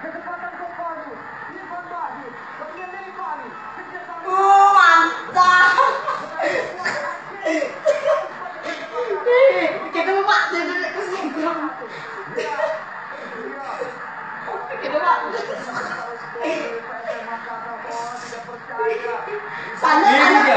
kecepatan mantap. Kita